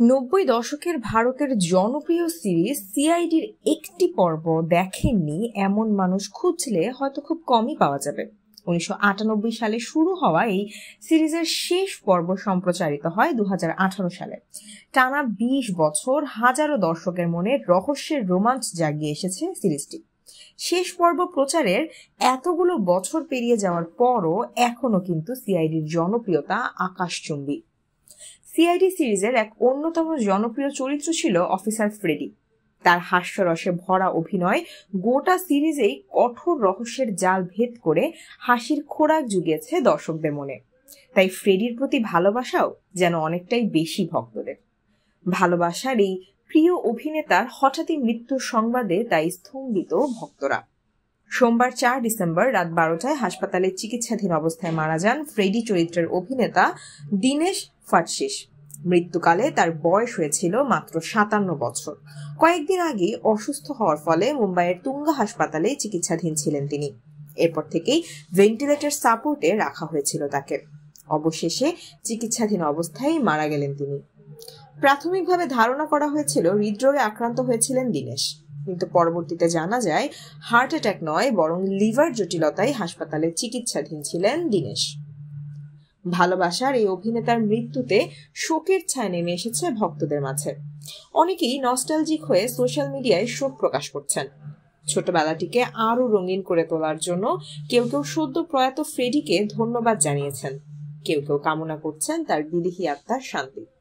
নব্বই দশকের ভারতের জনপ্রিয় সিরিজ সিআইডির একটি পর্ব দেখেননি এমন মানুষ খুঁজলে হয়তো খুব কমই পাওয়া যাবে। উনিশশো আটানব্বই সালে শুরু হওয়া এই সিরিজের শেষ পর্ব সম্প্রচারিত হয় দু হাজার আঠারো সালে। টানা ২০ বছর হাজারো দর্শকের মনে রহস্যের রোমাঞ্চ জাগিয়ে এসেছে সিরিজটি। শেষ পর্ব প্রচারের এতগুলো বছর পেরিয়ে যাওয়ার পরও এখনও কিন্তু সিআইডির জনপ্রিয়তা আকাশচুম্বী। সিআইডি সিরিজের এক অন্যতম জনপ্রিয় চরিত্র ছিল অফিসার ফ্রেডি। তার হাস্যরসে ভরা অভিনয় গোটা সিরিজেই কঠোর রহস্যের জাল ভেদ করে হাসির খোরাক জুগিয়েছে দর্শকদের মনে। তাই ফ্রেডির প্রতি ভালোবাসাও যেন অনেকটাই বেশি ভক্তদের। ভালোবাসার এই প্রিয় অভিনেতার হঠাৎই মৃত্যুর সংবাদে তাই স্তম্ভিত ভক্তরা। সোমবার চার ডিসেম্বর রাত বারোটায় হাসপাতালে চিকিৎসাধীন অবস্থায় মারা যান ফ্রেডি চরিত্রের অভিনেতা দীনেশ ফাটশিস মৃত্যুকালে তার বয়স হয়েছিল মাত্র সাতান্ন বছর। কয়েকদিন আগে অসুস্থ হওয়ার ফলে মুম্বাইয়ের তুঙ্গা হাসপাতালে চিকিৎসাধীন ছিলেন তিনি। এরপর থেকেই ভেন্টিলেটর সাপোর্টে রাখা হয়েছিল তাকে। অবশেষে চিকিৎসাধীন অবস্থায় মারা গেলেন তিনি। প্রাথমিকভাবে ধারণা করা হয়েছিল হৃদরোগে আক্রান্ত হয়েছিলেন দীনেশ। কিন্তু পরবর্তীতে জানা যায় হার্ট অ্যাটাক নয়, বরং লিভার জটিলতায় হাসপাতালে চিকিৎসাধীন ছিলেন দীনেশ। ভালোবাসার এই অভিনেতার মৃত্যুতে শোকের ছায় নেমে এসেছে ভক্তদের মাঝে। অনেকেই নস্টালজিক হয়ে সোশ্যাল মিডিয়ায় শোক প্রকাশ করছেন। ছোটবেলাটিকে আরও রঙিন করে তোলার জন্য কেউ কেউ সদ্য প্রয়াত ফ্রেডিকে ধন্যবাদ জানিয়েছেন। কেউ কেউ কামনা করছেন তার বিদেহী আত্মার শান্তি।